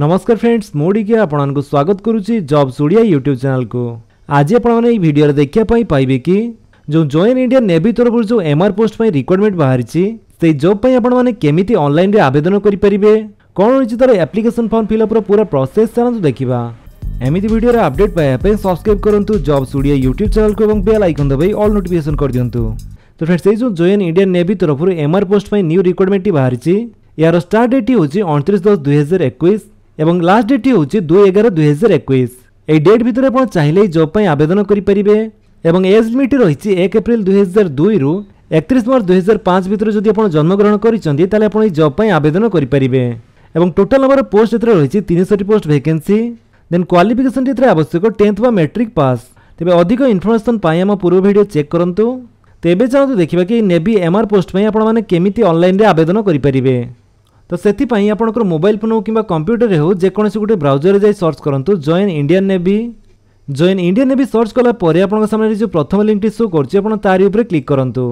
ନମସ୍କାର ଫ୍ରେଣ୍ଡସ୍ ମୁଁ ଟିକେ ଆପଣମାନଙ୍କୁ ସ୍ୱାଗତ କରୁଛି ଜବ୍ସ ଓଡ଼ିଆ ୟୁଟ୍ୟୁବ୍ ଚ୍ୟାନେଲକୁ ଆଜି ଆପଣମାନେ ଏହି ଭିଡ଼ିଓରେ ଦେଖିବା ପାଇଁ ପାଇବେ କି ଯେଉଁ ଜଏନ୍ ଇଣ୍ଡିଆ ନେଭି ତରଫରୁ ଯେଉଁ ଏମ୍ଆର୍ ପୋଷ୍ଟ ପାଇଁ ରିକ୍ୱାରମେଣ୍ଟ ବାହାରିଛି ସେଇ ଜବ୍ ପାଇଁ ଆପଣମାନେ କେମିତି ଅନଲାଇନ୍ରେ ଆବେଦନ କରିପାରିବେ କ'ଣ ରହିଛି ତା'ର ଆପ୍ଲିକେସନ୍ ଫର୍ମ ଫିଲ୍ଅପ୍ର ପୁରା ପ୍ରୋସେସ୍ ଚାଲନ୍ତୁ ଦେଖିବା ଏମିତି ଭିଡ଼ିଓର ଅପଡେଟ୍ ପାଇବା ପାଇଁ ସବସ୍କ୍ରାଇବ୍ କରନ୍ତୁ ଜବ୍ସ ଓଡ଼ିଆ ୟୁଟ୍ୟୁବ୍ ଚ୍ୟାନେଲକୁ ଏବଂ ବେଲ୍ ଆଇକନ୍ ଦବାଇ ଅଲ୍ ନୋଟିଫିକେସନ୍ କରିଦିଅନ୍ତୁ ତ ଫ୍ରେଣ୍ଡସ୍ ସେଇ ଯେଉଁ ଜଏନ୍ ଇଣ୍ଡିଆ ନେଭି ତରଫରୁ ଏମ୍ଆର୍ ପୋଷ୍ଟ ପାଇଁ ନ୍ୟୁ ରିକ୍ୱାରମେଣ୍ଟଟି ବାହାରିଛି ଏହାର ଷ୍ଟାର୍ଟ ଡେଟ୍ଟି ହେଉଛି ଅଣତିରିଶ ଦଶ ଦୁଇହଜାର ଏକୋଇଶ এবং লাস্ট ডেটটি হচ্ছে দুই এগারো দুই হাজার একুশ এই ডেট ভিতরে আপনার চাইলে এই জব আবেদন করে এবং এজ লিমিট রয়েছে এক এপ্রিল দুই হাজার দুই রু একত্রিশ মার্চ দুই হাজার পাঁচ ভিতরে যদি আপনার জন্মগ্রহণ করেছেন তাহলে আপনার এই জব আবেদন করে এবং টোটাল নম্বর পোস্ট এতে রয়েছে তিনশোটি পোস্ট ভ্যাকেন্সি দেন কোয়ালিফিকেশন এতে আবশ্যক টেন্থ বা মেট্রিক পাস তবে অধিক ইনফরমেসন পাই আমার পূর্ব ভিডিও চেক করতু তেবে চাহু দেখা কি নেভি এমআর পোস্ট আপনার কেমিটি অনলাইনে আবেদন করে ତ ସେଥିପାଇଁ ଆପଣଙ୍କର ମୋବାଇଲ୍ ଫୋନ୍ ହେଉ କିମ୍ବା କମ୍ପ୍ୟୁଟରରେ ହେଉ ଯେକୌଣସି ଗୋଟେ ବ୍ରାଉଜରରେ ଯାଇ ସର୍ଚ୍ଚ କରନ୍ତୁ join Indian navy join Indian navy search କଲା ପରେ ଆପଣଙ୍କ ସାମ୍ନାରେ ଯେଉଁ ପ୍ରଥମ ଲିଙ୍କଟି ସୋ କରୁଛି ଆପଣ ତାରି ଉପରେ କ୍ଲିକ୍ କରନ୍ତୁ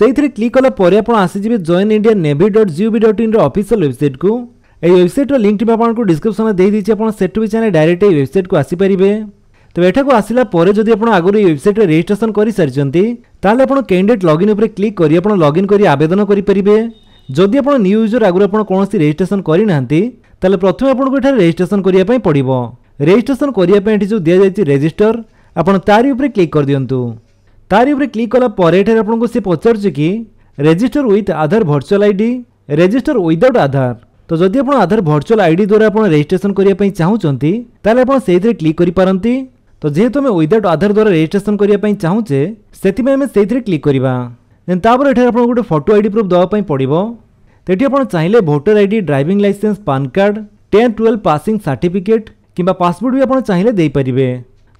ସେଇଥିରେ କ୍ଲିକ୍ କଲା ପରେ ଆପଣ ଆସିଯିବେ join Indian navy dot gov dot ଇନ୍ର official ୱେବସାଇଟ୍କୁ এই ওয়েবসাইটর লিঙ্কটি আপনার ডিসক্রিপশনে দিয়ে দিয়েছি আপনার সেটু বি চাইলে ডাইরেক্ট এই ওয়েবসাইটকু আসিপারে তবে এটাকু আসিলা পরে যদি আপনার আগর এই ওয়েবসাইটে রেজিষ্ট্রেসন করে সারিছেন তাহলে আপনার ক্যান্ডিডেট লগইন উপরে ক্লিক করে আপনার লগইন করে আবেদন করে ଯଦି ଆପଣ ନ୍ୟୁ ୟୁଜର୍ ଆଗରୁ ଆପଣ କୌଣସି ରେଜିଷ୍ଟ୍ରେସନ୍ କରିନାହାନ୍ତି ତାହେଲେ ପ୍ରଥମେ ଆପଣଙ୍କୁ ଏଠାରେ ରେଜିଷ୍ଟ୍ରେସନ୍ କରିବା ପାଇଁ ପଡ଼ିବ ରେଜିଷ୍ଟ୍ରେସନ୍ କରିବା ପାଇଁ ଏଠି ଯେଉଁ ଦିଆଯାଇଛି ରେଜିଷ୍ଟର ଆପଣ ତାରି ଉପରେ କ୍ଲିକ୍ କରିଦିଅନ୍ତୁ ତାରି ଉପରେ କ୍ଲିକ୍ କଲା ପରେ ଏଠାରେ ଆପଣଙ୍କୁ ସେ ପଚାରୁଛି କି register with Aadhaar virtual ID register without Aadhaar ତ ଯଦି ଆପଣ ଆଧାର ଭର୍ଚୁଆଲ୍ ଆଇଡି ଦ୍ୱାରା ଆପଣ ରେଜିଷ୍ଟ୍ରେସନ୍ କରିବା ପାଇଁ ଚାହୁଁଛନ୍ତି ତାହେଲେ ଆପଣ ସେଇଥିରେ କ୍ଲିକ୍ କରିପାରନ୍ତି ତ ଯେହେତୁ ଆମେ ୱିଦାଉଟ୍ ଆଧାର ଦ୍ୱାରା ରେଜିଷ୍ଟ୍ରେସନ୍ କରିବା ପାଇଁ ଚାହୁଁଛେ ସେଥିପାଇଁ ଆମେ ସେଇଥିରେ କ୍ଲିକ୍ କରିବା ଦେନ୍ ତାପରେ ଏଠାରେ ଆପଣଙ୍କୁ ଗୋଟେ ଫଟୋ ଆଇ ଡି ପ୍ରୁଫ୍ ଦେବା ପାଇଁ ପଡ଼ିବ ସେଠି ଆପଣ ଚାହିଁଲେ voter I D driving licence PAN card ten twelve passing certificate କିମ୍ବା ପାସପୋର୍ଟ ବି ଆପଣ ଚାହିଁଲେ ଦେଇପାରିବେ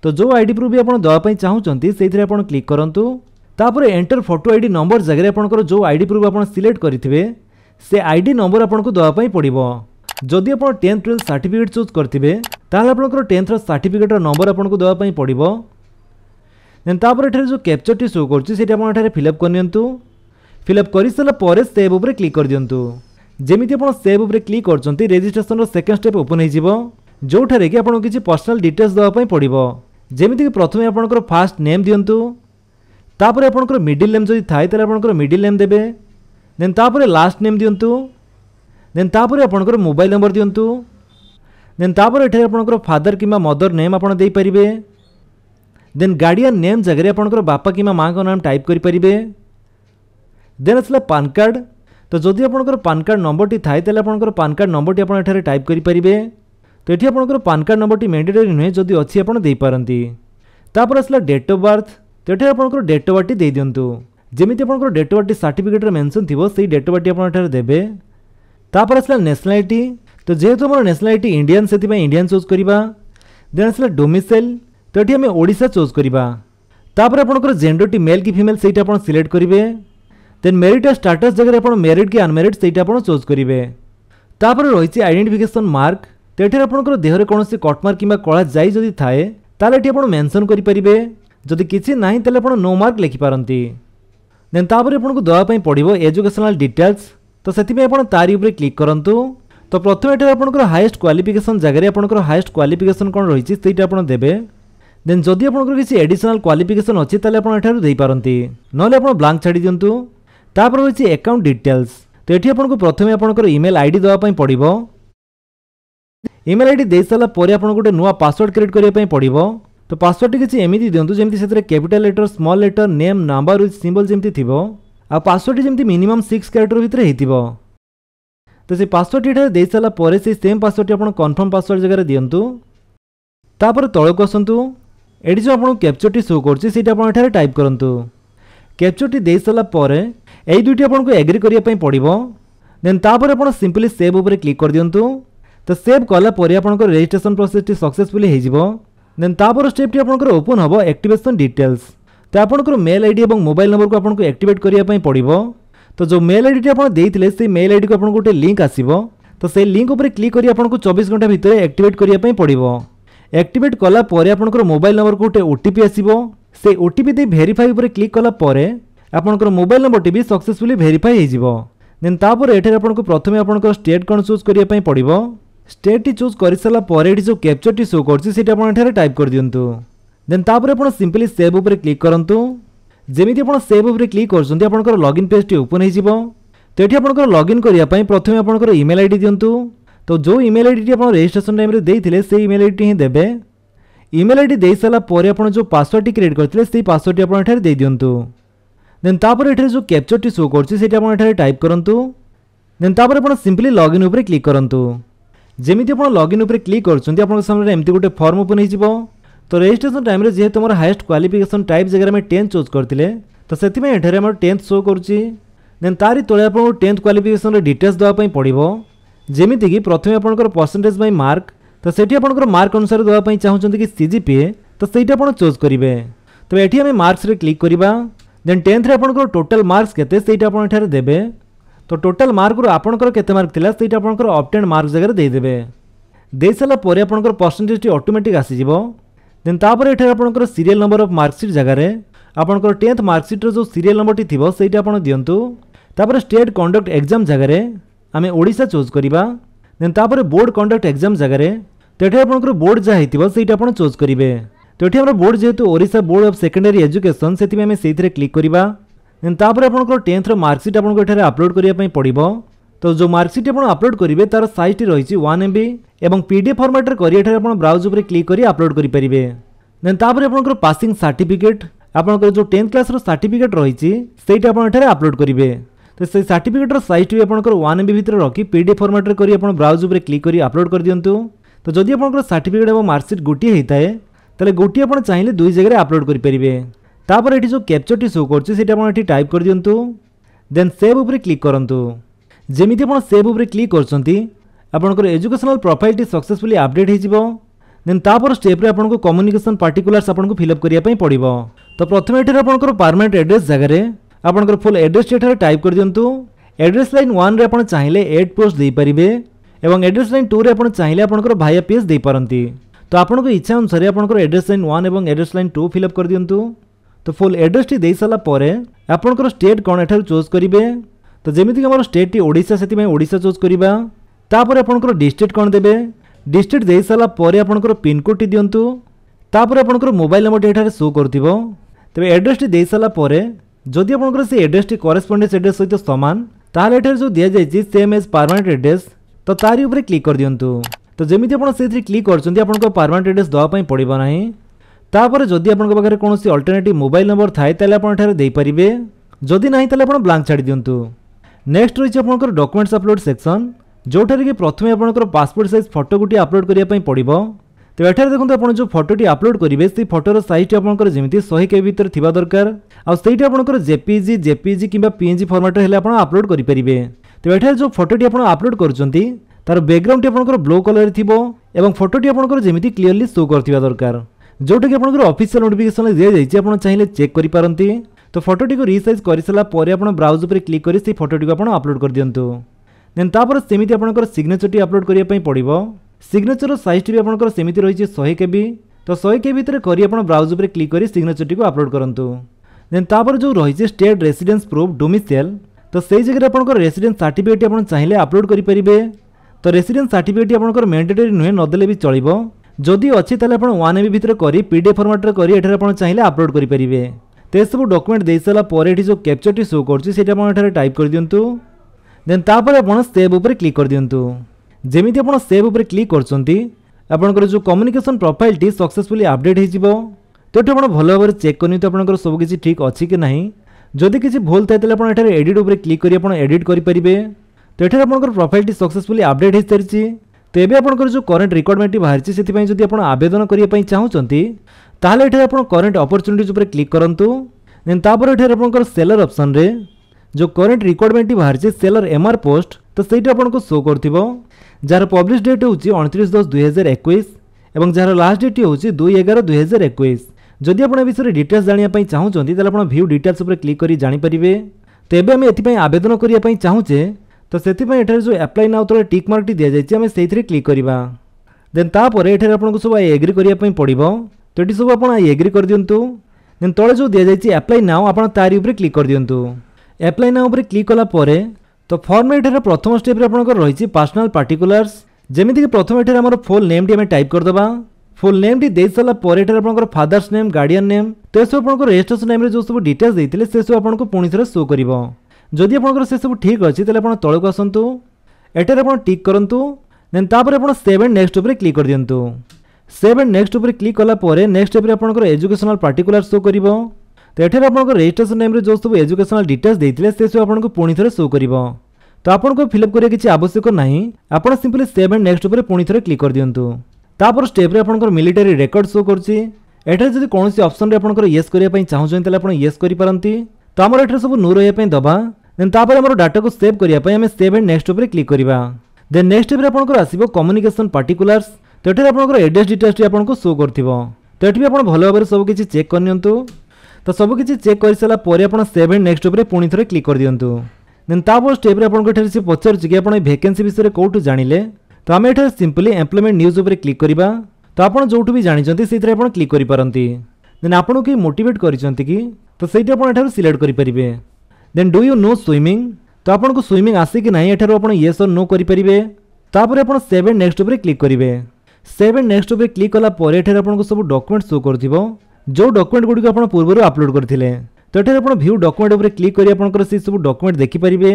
ତ ଯେଉଁ ଆଇ ଡି ପ୍ରୁଫ୍ ବି ଆପଣ ଦେବା ପାଇଁ ଚାହୁଁଛନ୍ତି ସେଇଥିରେ ଆପଣ କ୍ଲିକ୍ କରନ୍ତୁ ତାପରେ enter photo I D number ଜାଗାରେ ଆପଣଙ୍କର ଯେଉଁ ଆଇ ଡି ପ୍ରୁଫ୍ ଆପଣ ସିଲେକ୍ଟ କରିଥିବେ ସେ ଆଇ ଡି ନମ୍ବର ଆପଣଙ୍କୁ ଦେବା ପାଇଁ ପଡ଼ିବ ଯଦି ଆପଣ ଟେନ୍ଥ ଟୁଏଲ୍ଭ ସାର୍ଟିଫିକେଟ୍ ଚୁଜ୍ କରିଥିବେ ତାହେଲେ ଆପଣଙ୍କର ଟେନ୍ଥର ସାର୍ଟିଫିକେଟ୍ର ନମ୍ବର ଆପଣଙ୍କୁ ଦେବା ପାଇଁ ପଡ଼ିବ ଦେନ୍ ତାପରେ ଏଠାରେ ଯେଉଁ କ୍ୟାପଚର୍ଟି ଶୋ କରୁଛି ସେଇଠି ଆପଣ ଏଠାରେ ଫିଲ୍ଅପ୍ କରିନିଅନ୍ତୁ ଫିଲ୍ଅପ୍ କରିସାରିଲା ପରେ ସେଭ୍ ଉପରେ କ୍ଲିକ୍ କରିଦିଅନ୍ତୁ ଯେମିତି ଆପଣ ସେଭ୍ ଉପରେ କ୍ଲିକ୍ କରୁଛନ୍ତି ରେଜିଷ୍ଟ୍ରେସନର ସେକେଣ୍ଡ ଷ୍ଟେପ୍ ଓପନ୍ ହୋଇଯିବ ଯେଉଁଠାରେ କି ଆପଣଙ୍କୁ କିଛି ପର୍ସନାଲ ଡିଟେଲ୍ସ ଦେବା ପାଇଁ ପଡ଼ିବ ଯେମିତିକି ପ୍ରଥମେ ଆପଣଙ୍କର ଫାଷ୍ଟ ନେମ୍ ଦିଅନ୍ତୁ ତାପରେ ଆପଣଙ୍କର ମିଡ଼ିଲ୍ ନେମ୍ ଯଦି ଥାଏ ତାହେଲେ ଆପଣଙ୍କର ମିଡ଼ିଲ୍ ନେମ୍ ଦେବେ ଦେନ୍ ତାପରେ ଲାଷ୍ଟ ନେମ୍ ଦିଅନ୍ତୁ ଦେନ୍ ତାପରେ ଆପଣଙ୍କର ମୋବାଇଲ୍ ନମ୍ବର ଦିଅନ୍ତୁ ଦେନ୍ ତାପରେ ଏଠାରେ ଆପଣଙ୍କର ଫାଦର କିମ୍ବା ମଦର ନେମ୍ ଆପଣ ଦେଇପାରିବେ ଦେନ୍ ଗାର୍ଡ଼ିଆନ୍ ନେମ୍ ଜାଗାରେ ଆପଣଙ୍କର ବାପା କିମ୍ବା ମାଆଙ୍କ ନାମ ଟାଇପ୍ କରିପାରିବେ ଦେନ୍ ଆସିଲା ପାନ୍ କାର୍ଡ଼ ତ ଯଦି ଆପଣଙ୍କର ପାନ୍ କାର୍ଡ଼ ନମ୍ବରଟି ଥାଏ ତାହେଲେ ଆପଣଙ୍କର ପାନ୍ କାର୍ଡ଼ ନମ୍ବରଟି ଆପଣ ଏଠାରେ ଟାଇପ୍ କରିପାରିବେ ତ ଏଠି ଆପଣଙ୍କର ପାନ୍ କାର୍ଡ଼ ନମ୍ବରଟି ମ୍ୟାଣ୍ଡେଟୋରୀ ନୁହେଁ ଯଦି ଅଛି ଆପଣ ଦେଇପାରନ୍ତି ତାପରେ ଆସିଲା ଡେଟ୍ ଅଫ୍ ବାର୍ଥ ତ ଏଠାରେ ଆପଣଙ୍କର ଡେଟ୍ ଅଫ୍ ବାର୍ଥଟି ଦେଇଦିଅନ୍ତୁ ଯେମିତି ଆପଣଙ୍କର ଡେଟ୍ ଅଫ୍ ବାର୍ଥଟି ସାର୍ଟିଫିକେଟ୍ରେ ମେନ୍ସନ୍ ଥିବ ସେଇ ଡେଟ୍ ଅଫ୍ ବାର୍ଥଟି ଆପଣ ଏଠାରେ ଦେବେ ତାପରେ ଆସିଲା ନ୍ୟାସନାଲିଟି ତ ଯେହେତୁ ଆମର ନ୍ୟାସନାଲିଟି ଇଣ୍ଡିଆନ୍ ସେଥିପାଇଁ ଇଣ୍ଡିଆନ୍ ଚୁଜ୍ କରିବା ଦେନ୍ ଆସିଲା ଡୋମିସାଇଲ୍ তো এটি আমি ওড়িশা চুজ করা তাপরে আপনার জেন্ডরটি মেল কি ফিমেল সেইটা আপনার সিলেক্ট করবে দেন মেরিট আর স্টাটস জায়গায় আপনার মেরিট কি আনমেরিট সেইটা আপনার চুজ করবে তাপরে রয়েছে আইডেন্টিফিকেসন মার্ক তো এটির আপনার দেহরে কোণী কটমার্ক কিংবা কলা যাই যদি থাকে তাহলে এটি আপনার মেনশন করে পারে যদি কিছু না তাহলে আপনার নো মার্ক লেখিপারতি দেন তাপরে আপনার দেওয়া পড়ব এজুকেশনাল ডিটেলস তো সেই আপনার তারি উপরে ক্লিক করতু তো প্রথমে এটার আপনার হাইয়েস্ট কোয়ালিফিকেসন জায়গায় আপনার হাইয়েস্ট কোয়ালিফিকেসন কোণ রয়েছে সেইটা আপনার দেবে দেন যদি আপোনক কিছু এডিশনাল কোয়ালিফিকেশন আছে তলে আপোন এঠারু দেই পারନ୍ତି নহলে আপোন ব্ল্যাঙ্ক ছাড়ি দিয়ন্তু তাপর হইছে অ্যাকাউন্ট ডিটেইলস তে এঠি আপোনক প্রথমে আপোনকৰ ইমেইল আইডি দেৱা পই পঢ়িব ইমেইল আইডি দেছালা পৰে আপোনক নতুন পাছৱৰ্ড ক্ৰিয়েট কৰি পঢ়িব তো পাছৱৰ্ড কিছি এমিতি দিয়ন্তু যেতি সৈতে capital letter small letter name number with symbol যেতি থিব আৰু পাছৱৰ্ড যেতি মিনিমাম 6 ক্যারেক্টৰ ভিতৰ হৈ থিব তো সেই পাছৱৰ্ড দেছালা পৰে সেই সেম পাছৱৰ্ড আপোন কনফৰ্ম পাছৱৰ্ড জগাৰে দিয়ন্তু তাপর তলক অসন্তু এটি যে আপনার ক্যাপচরটি শো করছে সেটা আপনার এখানে টাইপ করতু ক্যাপচরটি দিয়ে সারা পরে এই দুইটি আপনার এগ্রি করা পড়ব দেন তাপরে আপনার সিম্পলি সেভ উপরে ক্লিক করে দিও তো সেভ কলাপরে আপনার রেজিষ্ট্রেসন প্রসেসটি সকসেসফুলি হয়ে যাব দেন তাপর স্টেপটি আপনার ওপন হব আক্টিভেসন ডিটেলস তো আপনার মেল আইডি এবং মোবাইল নম্বরক আপনার আক্টিভেট করা পড়ব তো যে মেল আইডিটি আপনার দিয়ে সেই মেল আইডিকে আপনার গোটে লিঙ্ক আসব তো সেই লিঙ্ক উপরে ক্লিক করে আপনার চব্বিশ ঘন্টা ভিতরে আক্টিভেট করা পড়ব ଆକ୍ଟିଭେଟ୍ କଲାପରେ ଆପଣଙ୍କର ମୋବାଇଲ୍ ନମ୍ବରକୁ ଗୋଟେ ଓ ଟି ପି ଆସିବ ସେ ଓ ଟି ପି ଦେଇ ଭେରିଫାଇ ଉପରେ କ୍ଲିକ୍ କଲାପରେ ଆପଣଙ୍କର ମୋବାଇଲ୍ ନମ୍ବରଟି ବି ସକ୍ସେସଫୁଲି ଭେରିଫାଇ ହେଇଯିବ ଦେନ୍ ତାପରେ ଏଠାରେ ଆପଣଙ୍କୁ ପ୍ରଥମେ ଆପଣଙ୍କର ଷ୍ଟେଟ୍ କ'ଣ ଚୁଜ୍ କରିବା ପାଇଁ ପଡ଼ିବ ଷ୍ଟେଟ୍ଟି ଚୁଜ୍ କରିସାରିଲା ପରେ ଏଠି ଯେଉଁ କ୍ୟାପ୍ଚର୍ଟି ସୋ କରୁଛି ସେଇଟି ଆପଣ ଏଠାରେ ଟାଇପ୍ କରିଦିଅନ୍ତୁ ଦେନ୍ ତାପରେ ଆପଣ ସିମ୍ପଲି ସେଭ୍ ଉପରେ କ୍ଲିକ୍ କରନ୍ତୁ ଯେମିତି ଆପଣ ସେଭ୍ ଉପରେ କ୍ଲିକ୍ କରୁଛନ୍ତି ଆପଣଙ୍କର ଲଗ୍ଇନ୍ ପେଜ୍ଟି ଓପନ୍ ହେଇଯିବ ତ ଏଠି ଆପଣଙ୍କର ଲଗ୍ଇନ୍ କରିବା ପାଇଁ ପ୍ରଥମେ ଆପଣଙ୍କର ଇମେଲ୍ ଆଇ ଡ଼ି ଦିଅନ୍ତୁ तो जो email I D registration time देते से इमेल आई हिं देवे इमेल आईडी दे सारापर आप जो पासवर्डटी क्रिएट करते पासवर्ड टी आपड़ दे दिंतु देन तापर एठारे जो कैप्चरटी शो करुँच आपठार टाइप करूँ देन तापर आप सिंपली लगइन उपर क्लिक करूँ जमी आप लगइन उपर क्लिक कर सामने एमती गोटे फर्म ओपन हो तो रेजिट्रेसन टाइम जेहे मोर हाएस्ट क्वाफिकेसन टाइप जगह आम टेन्थ चूज करते तो से टेन्थ शो करुँच देन तारी तले आप टेन्थ क्वाफिकेसन डिटेल्स देवाई पड़ा ଯେମିତିକି ପ୍ରଥମେ ଆପଣଙ୍କର ପରସେଣ୍ଟେଜ୍ ବାଇ ମାର୍କ ତ ସେଠି ଆପଣଙ୍କର ମାର୍କ ଅନୁସାରେ ଦେବା ପାଇଁ ଚାହୁଁଛନ୍ତି କି ସି ଜି ପି ଏ ତ ସେଇଟା ଆପଣ ଚୁଜ୍ କରିବେ ତେବେ ଏଠି ଆମେ ମାର୍କସରେ କ୍ଲିକ୍ କରିବା ଦେନ୍ ଟେନ୍ଥରେ ଆପଣଙ୍କର ଟୋଟାଲ୍ ମାର୍କସ୍ କେତେ ସେଇଟା ଆପଣ ଏଠାରେ ଦେବେ ତ ଟୋଟାଲ୍ ମାର୍କରୁ ଆପଣଙ୍କର କେତେ ମାର୍କ ଥିଲା ସେଇଟା ଆପଣଙ୍କର ଅପ୍ଟେନ୍ ମାର୍କ ଜାଗାରେ ଦେଇଦେବେ ଦେଇସାରିଲା ପରେ ଆପଣଙ୍କର ପରସେଣ୍ଟେଜ୍ଟି ଅଟୋମେଟିକ୍ ଆସିଯିବ ଦେନ୍ ତାପରେ ଏଠାରେ ଆପଣଙ୍କର ସିରିଏଲ୍ ନମ୍ବର ଅଫ୍ ମାର୍କସିଟ୍ ଜାଗାରେ ଆପଣଙ୍କର ଟେନ୍ଥ ମାର୍କସିଟ୍ର ଯେଉଁ ସିରିଏଲ୍ ନମ୍ବରଟି ଥିବ ସେଇଟା ଆପଣ ଦିଅନ୍ତୁ ତାପରେ ଷ୍ଟେଟ୍ କଣ୍ଡକ୍ଟ ଏକ୍ଜାମ୍ ଜାଗାରେ आम ओडा चूज करवा देन बोर्ड कंडक्ट एक्जाम जगह तो ये आप बोर्ड जहाँ होटा आप चूज करेंगे तो ये आम बोर्ड जेहतु ओडा बोर्ड अफ सेकेंडरी एजुकेशन से आम से क्लिक करवा देन तापर टेन्थर टेन्थ मार्कसीट आपको अपलोड करने पड़ो तो जो मार्कसीट आप करेंगे तार सैजटी रही वन एम बी और पीडीएफ फर्माट्रे करेंगे ब्राउज उपर क्लिक कर अपलोड करेंगे देन तापर आपंकर पासिंग सर्टिफिकेट आपंकर जो टेन्थ क्लास सर्टिफिकेट रही आपड़ अपलोड करेंगे तो से सार्टिफिकेटर सैजट भी आप वन एम बी भितर रखी पी डी एफ फर्माट्रे कर ब्राउज उपर क्लिक कर अपलोड कर दिंतु तो जदि आप सार्टिफिकेट और मार्कसीट गोटे होता है गोटे आप चाहिए दुई जगह अपलोड करेंगे ये जो टी सो कर टाइप कर दिंतु देन सेव उपर क्लिक करूँ जमी आप सेव उपर क्लिक कर एजुकेशनाल प्रोफाइल टी सक्सेसफुली अपडेट हो देन तापर स्टेप्रे आपको कम्युनिकेसन पार्टिकुलार्स आपको फिलअप करने पड़ो तो प्रथम एठार आपर परमानेंट एड्रेस जगह ଆପଣଙ୍କର ଫୁଲ୍ ଆଡ୍ରେସ୍ଟି ଏଠାରେ ଟାଇପ୍ କରିଦିଅନ୍ତୁ ଆଡ୍ରେସ୍ ଲାଇନ୍ ୱାନ୍ରେ ଆପଣ ଚାହିଁଲେ ଏଡ୍ ପୋଷ୍ଟ ଦେଇପାରିବେ ଏବଂ ଆଡ୍ରେସ୍ ଲାଇନ୍ ଟୁରେ ଆପଣ ଚାହିଁଲେ ଆପଣଙ୍କର ଭାୟା ପି ଏସ୍ ଦେଇପାରନ୍ତି ତ ଆପଣଙ୍କ ଇଚ୍ଛା ଅନୁସାରେ ଆପଣଙ୍କର ଆଡ୍ରେସ୍ ଲାଇନ୍ ୱାନ୍ ଏବଂ address line two fill up କରିଦିଅନ୍ତୁ ତ ଫୁଲ୍ ଆଡ୍ରେସ୍ଟି ଦେଇସାରିଲା ପରେ ଆପଣଙ୍କର ଷ୍ଟେଟ୍ କ'ଣ ଏଠାରୁ ଚୁଜ୍ କରିବେ ତ ଯେମିତିକି ଆମର ଷ୍ଟେଟ୍ଟି ଓଡ଼ିଶା ସେଥିପାଇଁ ଓଡ଼ିଶା ଚୁଜ୍ କରିବା ତାପରେ ଆପଣଙ୍କର ଡିଷ୍ଟ୍ରିକ୍ଟ କ'ଣ ଦେବେ ଡିଷ୍ଟ୍ରିକ୍ଟ ଦେଇସାରିଲା ପରେ ଆପଣଙ୍କର ପିନ୍କୋଡ଼ଟି ଦିଅନ୍ତୁ ତାପରେ ଆପଣଙ୍କର ମୋବାଇଲ୍ ନମ୍ବରଟି ଏଠାରେ ସୋ କରୁଥିବ ତେବେ ଆଡ୍ରେସ୍ଟି ଦେଇସାରିଲା ପରେ ଯଦି ଆପଣଙ୍କର ସେ ଆଡ୍ରେସ୍ଟି କରେସ୍ପଣ୍ଡେନ୍ସ ଆଡ୍ରେସ୍ ସହିତ ସମାନ ତାହେଲେ ଏଠାରେ ଯେଉଁ ଦିଆଯାଇଛି ସେମ୍ ଏଜ୍ ପାର୍ମାନେଣ୍ଟ ଆଡ୍ରେସ୍ ତ ତାରି ଉପରେ କ୍ଲିକ୍ କରିଦିଅନ୍ତୁ ତ ଯେମିତି ଆପଣ ସେଇଥିରେ କ୍ଲିକ୍ କରିଛନ୍ତି ଆପଣଙ୍କ ପାର୍ମାନେଣ୍ଟ ଆଡ୍ରେସ୍ ଦେବା ପାଇଁ ପଡ଼ିବ ନାହିଁ ତାପରେ ଯଦି ଆପଣଙ୍କ ପାଖରେ କୌଣସି ଅଲ୍ଟରନେଟିଭ୍ ମୋବାଇଲ୍ ନମ୍ବର ଥାଏ ତାହେଲେ ଆପଣ ଏଠାରେ ଦେଇପାରିବେ ଯଦି ନାହିଁ ତାହେଲେ ଆପଣ ବ୍ଲାଙ୍କ ଛାଡ଼ି ଦିଅନ୍ତୁ ନେକ୍ସଟ ରହିଛି ଆପଣଙ୍କର ଡକୁମେଣ୍ଟସ୍ ଅପଲୋଡ଼ ସେକ୍ସନ୍ ଯେଉଁଠାରେ କି ପ୍ରଥମେ ଆପଣଙ୍କର ପାସପୋର୍ଟ ସାଇଜ୍ ଫଟୋ ଗୋଟିଏ ଅପଲୋଡ଼ କରିବା ପାଇଁ ପଡ଼ିବ ତେବେ ଏଠାରେ ଦେଖନ୍ତୁ ଆପଣ ଯେଉଁ ଫଟୋଟି ଆପଲୋଡ଼ କରିବେ ସେଇ ଫଟୋର ସାଇଜ୍ଟି ଆପଣଙ୍କର ଯେମିତି ଶହେ କେବି ଭିତରେ ଥିବା ଦରକାର ଆଉ ସେଇଟି ଆପଣଙ୍କର ଜେପିଜି ଜେପିଜି କିମ୍ବା ପିଏନ୍ଜି ଫର୍ମାଟ୍ରେ ହେଲେ ଆପଣ ଆପଲୋଡ଼ କରିପାରିବେ ତେବେ ଏଠାରେ ଯେଉଁ ଫଟୋଟି ଆପଣ ଆପଲୋଡ଼ କରୁଛନ୍ତି ତାର ବ୍ୟାକ୍ଗ୍ରାଉଣ୍ଡଟି ଆପଣଙ୍କର ବ୍ଲୁ କଲର୍ରେ ଥିବ ଏବଂ ଫଟୋଟି ଆପଣଙ୍କର যেমি ক্লিয়ারলি শো করতে দরকার যেটাকি আপনার অফিসিয়াল নোটিফিকেসন দিয়েছে আপনার চাইলে চেক করে পাঁচ তো ফটোটি রিসাইজ করে সারা পরে আপনার ব্রাউজ উপরে ক্লিক করে সেই ফটোটি আপনার আপলোড করে দিও দেন তাপরে সেমি আপনার সিগনেচরটি আপলোড করা পড়ব ସିଗ୍ନେଚର ସାଇଜ୍ଟି ବି ଆପଣଙ୍କର ସେମିତି ରହିଛି ଶହେ କେବି ତ ଶହେ କେବି ଭିତରେ କରି ଆପଣ ବ୍ରାଉଜ୍ ଉପରେ କ୍ଲିକ୍ କରି ସିଗ୍ନେଚରଟିକୁ ଅପଲୋଡ଼ କରନ୍ତୁ ଦେନ୍ ତାପରେ ଯେଉଁ ରହିଛି ଷ୍ଟେଟ୍ ରେସିଡେନ୍ସ ପ୍ରୁଫ୍ ଡୋମିସିଆଲ୍ ତ ସେଇ ଜାଗାରେ ଆପଣଙ୍କର ରେସିଡେନ୍ସ ସାର୍ଟିଫିକେଟ୍ ଆପଣ ଚାହିଁଲେ ଅପଲୋଡ଼ କରିପାରିବେ ତ ରେସିଡେନ୍ସ ସାର୍ଟିଫିକେଟ୍ ଆପଣଙ୍କର ମ୍ୟାଣ୍ଡେଟୋରୀ ନୁହେଁ ନଦେଲେ ବି ଚଳିବ ଯଦି ଅଛି ତାହେଲେ ଆପଣ ୱାନ୍ ଏମ୍ ଭିତରେ କରି ପି ଡି ଏଫ୍ ଫର୍ମାଟ୍ରେ କରି ଏଠାରେ ଆପଣ ଚାହିଁଲେ ଅପଲୋଡ଼ କରିପାରିବେ ତ ଏସବୁ ଡକୁମେଣ୍ଟ ଦେଇସାରିଲା ପରେ ଏଠି ଯେଉଁ କ୍ୟାପ୍ଚର୍ଟି ଶୋ କରୁଛି ସେଇଟା ଆପଣ ଏଠାରେ ଟାଇପ୍ କରିଦିଅନ୍ତୁ ଦେନ୍ ତାପରେ ଆପଣ ସେଭ୍ ଉପରେ କ୍ଲିକ୍ କରିଦିଅନ୍ତୁ ଯେମିତି ଆପଣ ସେଭ୍ ଉପରେ କ୍ଲିକ୍ କରୁଛନ୍ତି ଆପଣଙ୍କର ଯେଉଁ କମ୍ୟୁନିକେସନ୍ ପ୍ରୋଫାଇଲ୍ଟି ସକ୍ସେସଫୁଲି ଆପଡ଼େଟ୍ ହୋଇଯିବ ତ ଏଠି ଆପଣ ଭଲ ଭାବରେ ଚେକ୍ କରିନିଅନ୍ତୁ ଆପଣଙ୍କର ସବୁ କିଛି ଠିକ୍ ଅଛି କି ନାହିଁ ଯଦି କିଛି ଭୁଲ ଥାଏ ତାହେଲେ ଆପଣ ଏଠାରେ ଏଡ଼ିଟ୍ ଉପରେ କ୍ଲିକ୍ କରି ଆପଣ ଏଡ଼ିଟ୍ କରିପାରିବେ ତ ଏଠାରେ ଆପଣଙ୍କର ପ୍ରୋଫାଇଲ୍ଟି ସକ୍ସେସଫୁଲି ଆପଡ଼େଟ୍ ହୋଇସାରିଛି ତ ଏବେ ଆପଣଙ୍କର ଯେଉଁ କରେଣ୍ଟ ରିକ୍ୱାରମେଣ୍ଟଟି ବାହାରିଛି ସେଥିପାଇଁ ଯଦି ଆପଣ ଆବେଦନ କରିବା ପାଇଁ ଚାହୁଁଛନ୍ତି ତାହେଲେ ଏଠାରେ ଆପଣ କରେଣ୍ଟ ଅପରଚ୍ୟୁନିଟିଜ୍ ଉପରେ କ୍ଲିକ୍ କରନ୍ତୁ ଦେନ୍ ତାପରେ ଏଠାରେ ଆପଣଙ୍କର ସେଲର ଅପସନ୍ରେ ଯେଉଁ କରେଣ୍ଟ ରିକ୍ୱାରମେଣ୍ଟଟି ବାହାରିଛି ସେଲର ଏମ୍ଆର୍ ପୋଷ୍ଟ তো সেইটা আপনার শো করব যার পব্লিশ ডেট হচ্ছে অণতিরিশ দশ দুই হাজার একুশ এবং যার লাস্ট ডেট হচ্ছে দুই এগার দুই হাজার একুশ যদি আপনার বিষয়ে ডিটেলস জাঁয়া চাহুন তাহলে আপনার ভিউ ডিটেলস উপরে ক্লিক করে জাঁপারে তো এবে আমি এপাই আবেদন করা চাহুছে তো সেপাই এখানে যে আপ্লাই নাও তলে টিক মার্কটি দিয়া যাই আমি সেইথে ক্লিক করা দেন তাপরে এখানে আপনার সব আই এগ্রি করা পড়ব তো এটি সব আপনার আই এগ্রি করে দিও দেন তলে যে দিয়া যাই আপ্লাই নাও আপনার তারি উপরে ক্লিক করে দিও আপ্লাই নাও উপরে ক্লিক কলাপরে তো ফর্ম এটার প্রথম স্টেপ্রে আপনার রয়েছে পার্সোনাল পার্টিকুলার্স যেমিতিকি প্রথম এটার আমার ফুল নেমটি আমি টাইপ করদেবা ফুল নেমটি দিয়ে সারা পরে এটার আপনার ফাদার্স নেম গার্ডিয়ান নেম তো এসব আপনার রেজিষ্ট্রেসন নেমে যে সব ডিটেলস দিয়ে সেসব আপনার পুঁ থে শো করব যদি আপনার সেসব ঠিক অছে তাহলে আপনার তলক আসন্তু এটার আপনার টিক করতু দেন তাপরে আপনার সেভ এন্ড নেক্সট উপরে ক্লিক করে দিও সেভ এন্ড নেক্সট উপরে ক্লিক কলাপরে নেক্সট উপরে আপনার এজুকেশনাল পার্টিকুলার শো করব तो ये आप रेजिट्रेसन टाइम जो सब एजुकेशनल डिटेल्स देते सब आपको पुणी थे शो कर तो आपको फिलअप करने किसी आवश्यक नहीं आप सिंपली सेव एंड नेक्स्ट पुणी थे क्लिक कर दिंतु तापर स्टेप आपर मिलिटारी रेकर्ड शो करुच्ची एठार जब कौन अप्सन आपर येस करने चाहूँ आप येस करपारती तो आम एठार सब नो रहा दबा देन आम डाटा को सेव करने सेव एंड नेक्स्ट क्लिक करवा देन नेक्स्ट आपर आसो कम्युनिकेसन पार्टिकुलार्स तो ये आपर एड्रेस डिटेल्स आपको शो कर तो ये आप भल भाव सबकिछ चेक करनी ତ ସବୁକିଛି ଚେକ୍ କରିସାରିଲା ପରେ ଆପଣ ସେଭ୍ ଆଣ୍ଡ ନେକ୍ସଟ ଉପରେ ପୁଣି ଥରେ କ୍ଲିକ୍ କରିଦିଅନ୍ତୁ ଦେନ୍ ତାପରେ ଷ୍ଟେପ୍ରେ ଆପଣଙ୍କ ଠାରେ ସେ ପଚାରୁଛି କି ଆପଣ ଏ ଭେକେନ୍ସି ବିଷୟରେ କେଉଁଠୁ ଜାଣିଲେ ତ ଆମେ ଏଠାରେ ସିମ୍ପଲି ଏମ୍ପ୍ଲୟମେଣ୍ଟ ନ୍ୟୁଜ୍ ଉପରେ କ୍ଲିକ୍ କରିବା ତ ଆପଣ ଯେଉଁଠୁ ବି ଜାଣିଛନ୍ତି ସେଇଥିରେ ଆପଣ କ୍ଲିକ୍ କରିପାରନ୍ତି ଦେନ୍ ଆପଣଙ୍କୁ କେହି ମୋଟିଭେଟ୍ କରିଛନ୍ତି କି ତ ସେଇଠି ଆପଣ ଏଠାରୁ ସିଲେକ୍ଟ କରିପାରିବେ then do you know swimming ତ ଆପଣଙ୍କୁ ସୁଇମିଂ ଆସେ କି ନାହିଁ ଏଠାରୁ ଆପଣ ୟେସ୍ ଅର୍ ନୋ କରିପାରିବେ ତାପରେ ଆପଣ ସେଭ୍ ଆଣ୍ଡ ନେକ୍ସଟ ଉପରେ କ୍ଲିକ୍ କରିବେ ସେଭ୍ ଆଣ୍ଡ ନେକ୍ସଟ ଉପରେ କ୍ଲିକ୍ କଲା ପରେ ଏଠାରେ ଆପଣଙ୍କୁ ସବୁ ଡକୁମେଣ୍ଟ ସୋ କରୁଥିବ जो डॉक्यूमेंट गुड़ी आप पूर्व अपलोड करते तो ये आप भ्यू डॉक्यूमेंट उपर क्लिक कर आपर से सब डॉक्यूमेंट देखिपारे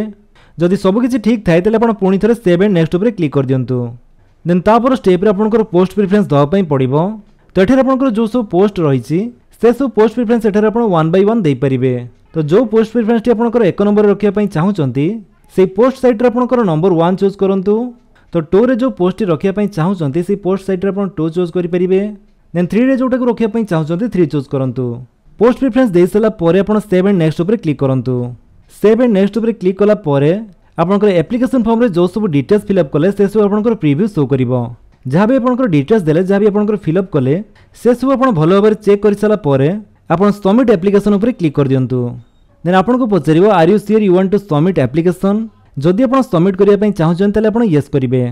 जदि सबकि ठीक थाए आप पुणी थे सेव एंड नेक्स्ट उपर क्लिक कर दिंतु देन तापर स्टेप्रे आपर पोस्ट प्रिफरेन्स देवाई पड़ो तो ये आपर जो सब पोस्ट रही से सब post preference one by one देपारे तो जो पोस्ट प्रिफरेन्स टी आपर एक नंबर रखा चाहूँगी से पोस्ट सैट्रे आपर नंबर वन चूज करूँ तो टू रे जो पोस्ट टी रखापी चाहूँगी से पोस्ट सैट्रे आप टू चूज करें ଦେନ୍ ଥ୍ରୀରେ ଯେଉଁଟାକୁ ରଖିବା ପାଇଁ ଚାହୁଁଛନ୍ତି ଥ୍ରୀ ଚୁଜ୍ କରନ୍ତୁ ପୋଷ୍ଟ ପ୍ରିଫରେନ୍ସ ଦେଇସାରିଲା ପରେ ଆପଣ ସେଭ୍ ଆଣ୍ଡ ନେକ୍ସଟ ଉପରେ କ୍ଲିକ୍ କରନ୍ତୁ ସେଭ୍ ଆଣ୍ଡ ନେକ୍ସଟ ଉପରେ କ୍ଲିକ୍ କଲା ପରେ ଆପଣଙ୍କର ଆପ୍ଲିକେସନ୍ ଫର୍ମରେ ଯେଉଁ ସବୁ ଡିଟେଲ୍ସ ଫିଲ୍ଅପ୍ କଲେ ସେସବୁ ଆପଣଙ୍କର ପ୍ରିଭ୍ୟୁ ସୋ କରିବ ଯାହା ବି ଆପଣଙ୍କର ଡିଟେଲ୍ସ ଦେଲେ ଯାହା ବି ଆପଣଙ୍କର ଫିଲ୍ଅପ୍ କଲେ ସେସବୁ ଆପଣ ଭଲ ଭାବରେ ଚେକ୍ କରିସାରିଲା ପରେ ଆପଣ ସବମିଟ୍ ଆପ୍ଲିକେସନ୍ ଉପରେ କ୍ଲିକ୍ କରିଦିଅନ୍ତୁ ଦେନ୍ ଆପଣଙ୍କୁ ପଚାରିବ are you sure you want to submit application ଯଦି ଆପଣ ସବମିଟ୍ କରିବା ପାଇଁ ଚାହୁଁଛନ୍ତି ତାହେଲେ ଆପଣ ୟେସ୍ କରିବେ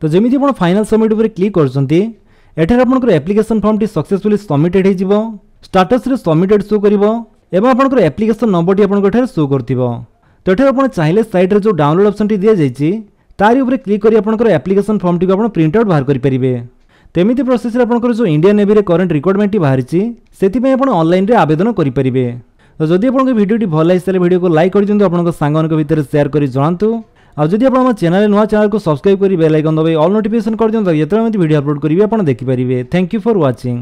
ତ ଯେମିତି ଆପଣ ଫାଇନାଲ୍ ସବମିଟ୍ ଉପରେ କ୍ଲିକ୍ କରୁଛନ୍ତି ଏଠାରେ ଆପଣଙ୍କର ଆପ୍ଲିକେସନ୍ ଫର୍ମଟି ସକ୍ସେସଫୁଲି ସବମିଟେଡ୍ ହୋଇଯିବ ଷ୍ଟାଟସ୍ରେ ସବମିଟେଡ୍ ଶୋ କରିବ ଏବଂ ଆପଣଙ୍କର ଆପ୍ଲିକେସନ୍ ନମ୍ବରଟି ଆପଣଙ୍କ ଏଠାରେ ଶୋ କରୁଥିବ ତ ଏଠାରେ ଆପଣ ଚାହିଁଲେ ସାଇଟ୍ରେ ଯେଉଁ ଡାଉନଲୋଡ୍ ଅପସନ୍ଟି ଦିଆଯାଇଛି ତାରି ଉପରେ କ୍ଲିକ୍ କରି ଆପଣଙ୍କର ଆପ୍ଲିକେସନ୍ ଫର୍ମଟିକୁ ଆପଣ ପ୍ରିଣ୍ଟ ଆଉଟ୍ ବାହାର କରିପାରିବେ তেমিতি প্রসেসে আপনার যে ইন্ডিয়ান নেভিরে করেন্ট রিকোয়ারমেন্টটি বাহারি সেপা আপনার অনলাইনে আবেদন করে পারে তো যদি আপনার ভিডিওটি ভাল লাগি তাহলে ভিডিওকে লাইক করে দিও আপনার সাংমানক ভিতরে সেয়ার করে জনাতু আর যদি আপনার চ্যানেল নয় চ্যানেলকে সবসক্রাইব করে বেল আইকন দবাই অল নোটিফিকেশন করে দিন যেত আমি ভিডিও আপলোড করবি আপনার দেখিপারে থ্যাংক ইউ ফর ওয়াচিং